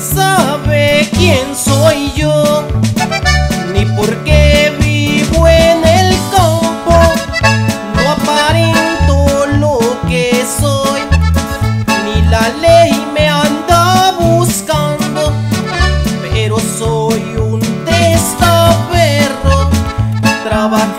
Sabe quién soy yo, ni por qué vivo en el campo. No aparento lo que soy, ni la ley me anda buscando, pero soy un testaferro, trabajador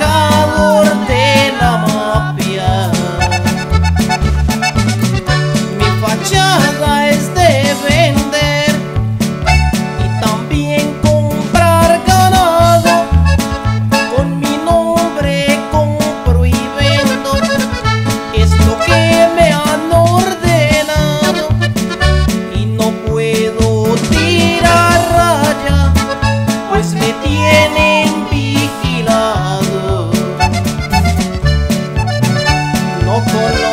for love.